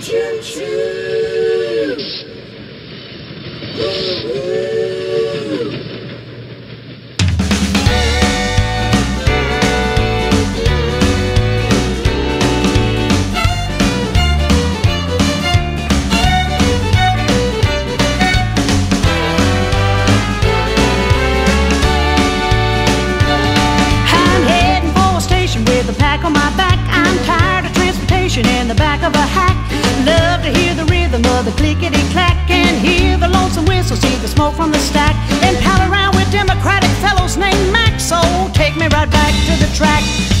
choo choo. Woo woo. In the back of a hack. Love to hear the rhythm of the clickety clack and hear the lonesome whistle, see the smoke from the stack, and pal around with Democratic fellows named Max. So take me right back to the track.